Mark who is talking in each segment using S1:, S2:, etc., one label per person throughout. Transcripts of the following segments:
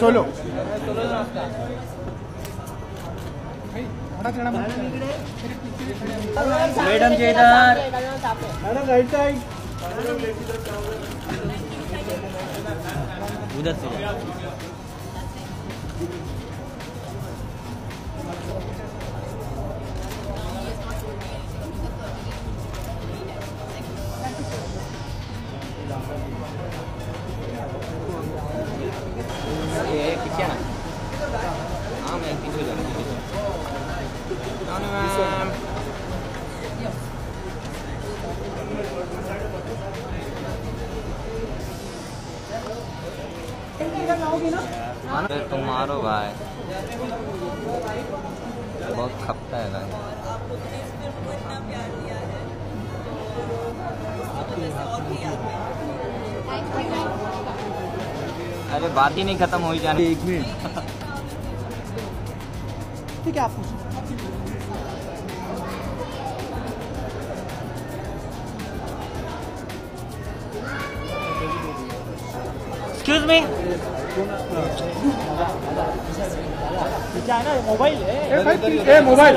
S1: Solo
S2: madam जी इधर
S1: madam right side
S2: उधर से ये पीछे ना भाई। बहुत खपता है भाई। अरे बात ही नहीं खत्म हो ही जानी।
S1: एक मिनट। ठीक है आप पूछो?
S2: एक्सक्यूज मी
S1: मोबाइल है ए मोबाइल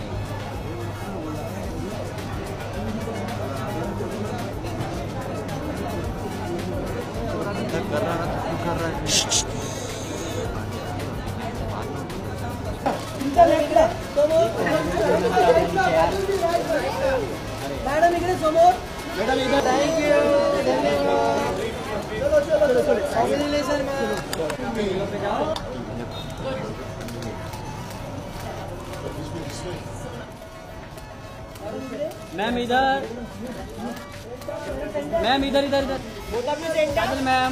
S3: मॅडम इकडे समोर
S1: मैडम इधर।
S3: थँक्यू धन्यवाद चलो चलो चलो कॉम्बिनेशन मॅम
S2: मैम इधर। मैम इधर इधर मैम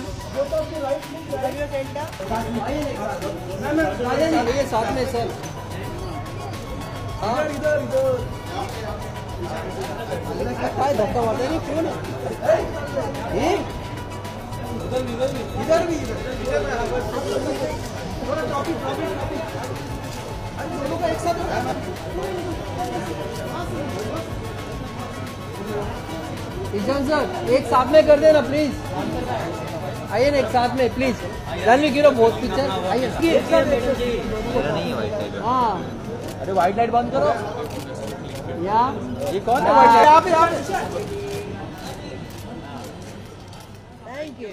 S3: साथ में सर हाँ इधर इधर धक्का भी इधर थोड़ा एक साथ सर एक साथ में कर देना प्लीज़ आइए ना एक साथ में प्लीज़ रणवीर गिरो बहुत पिक्चर आइए.
S2: है
S3: हाँ.
S1: अरे व्हाइट लाइट बंद करो.
S3: या.
S1: ये कौन है व्हाइट लाइट
S3: थैंक यू